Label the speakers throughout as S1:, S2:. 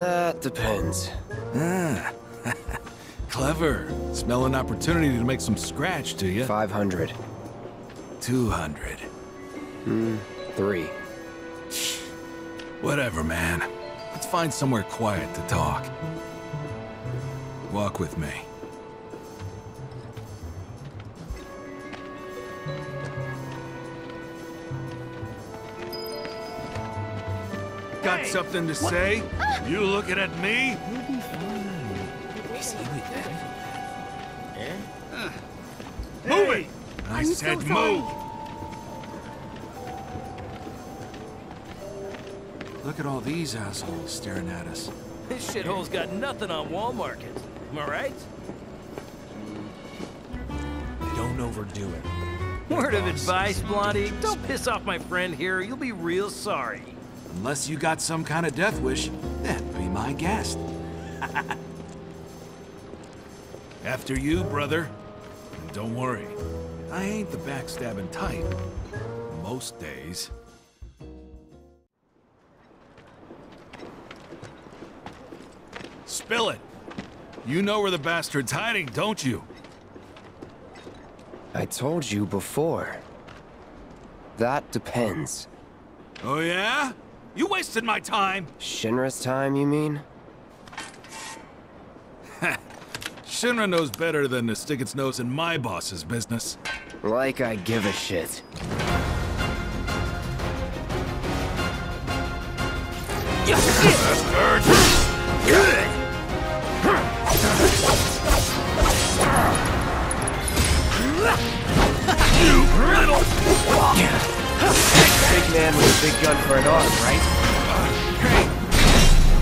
S1: That depends.
S2: Ah. Clever. Smell an opportunity to make some scratch, do you?
S1: 500.
S2: 200.
S1: Hmm, three.
S2: Whatever, man. Let's find somewhere quiet to talk. Walk with me. Got something to say? You looking at me? Eh? Move it! I said move! Look at all these assholes staring at us.
S3: This shithole's got nothing on Wall Market. Am I right?
S4: Don't overdo it.
S3: Word of advice, Blondie. Don't piss off my friend here. You'll be real sorry.
S2: Unless you got some kind of death wish, then be my guest. After you, brother. And don't worry, I ain't the backstabbing type. Most days. Spill it! You know where the bastard's hiding, don't you?
S1: I told you before. That depends.
S2: Oh yeah? You wasted my time!
S1: Shinra's time, you mean?
S2: Shinra knows better than to stick its nose in my boss's business.
S1: Like I give a shit. right?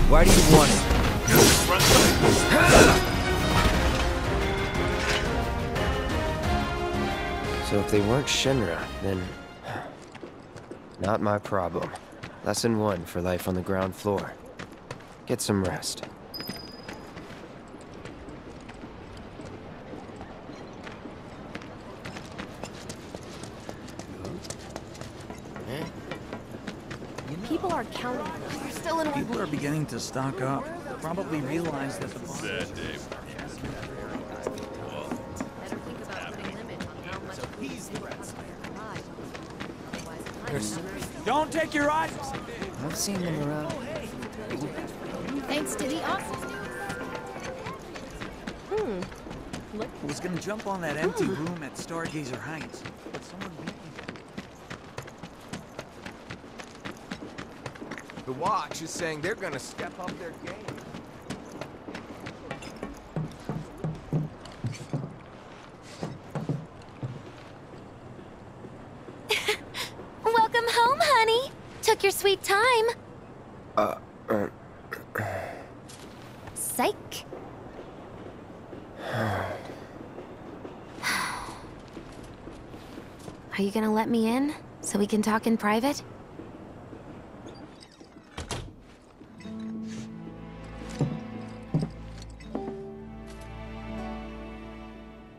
S1: Why do you want it? So if they weren't Shinra, then... Not my problem. Lesson one for life on the ground floor. Get some rest.
S5: People are counting. You're still in
S4: People are beginning to stock up. Probably realize that the
S5: Better think about putting limits on how much these threats provide. Otherwise,
S4: Don't take your eyes.
S1: I've seen them around.
S5: Thanks to the office. Hmm.
S4: I was gonna jump on that empty room at Stargazer Heights, but someone beat me.
S6: The Watch is saying they're gonna step up their game.
S7: Welcome home, honey. Took your sweet time.
S1: Uh, uh,
S7: Psych. Are you gonna let me in so we can talk in private?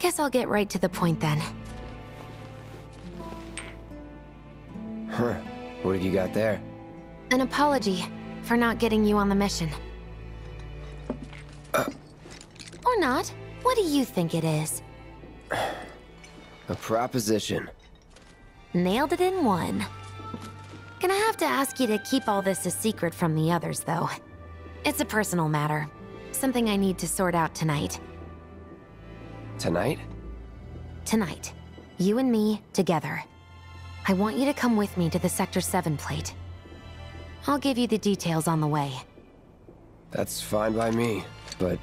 S7: I guess I'll get right to the point then.
S1: huh. What have you got there?
S7: An apology for not getting you on the mission. Uh. Or not. What do you think it is?
S1: A proposition.
S7: Nailed it in one. Gonna have to ask you to keep all this a secret from the others, though. It's a personal matter. Something I need to sort out tonight.
S1: Tonight?
S7: Tonight. You and me, together. I want you to come with me to the Sector 7 plate. I'll give you the details on the way.
S1: That's fine by me, but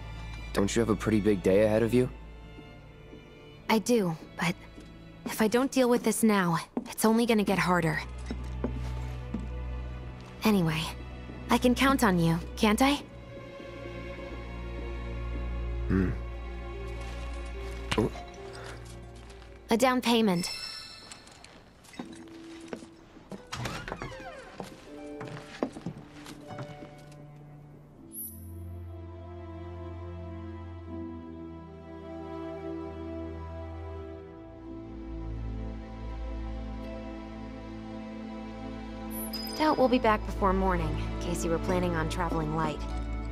S1: don't you have a pretty big day ahead of you?
S7: I do, but if I don't deal with this now, it's only gonna get harder. Anyway, I can count on you, can't I?
S1: Hmm.
S7: A down payment. Doubt we'll be back before morning, in case you were planning on traveling light.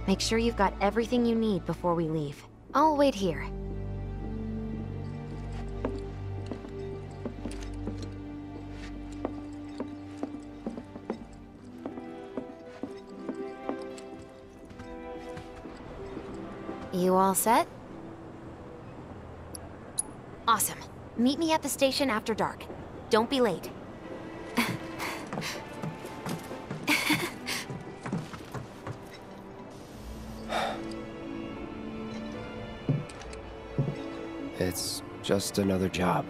S7: Make sure you've got everything you need before we leave. I'll wait here. You all set? Awesome. Meet me at the station after dark. Don't be late.
S1: It's just another job.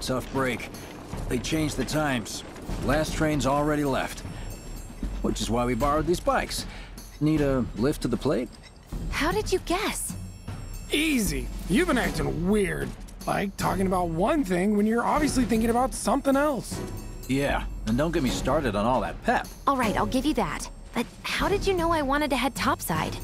S4: Tough break. They changed the times. Last train's already left. Which is why we borrowed these bikes. Need a lift to the plate?
S7: How did you guess?
S8: Easy. You've been acting weird. Like talking about one thing when you're obviously thinking about something else.
S4: Yeah, and don't get me started on all that pep.
S7: All right, I'll give you that. But how did you know I wanted to head topside?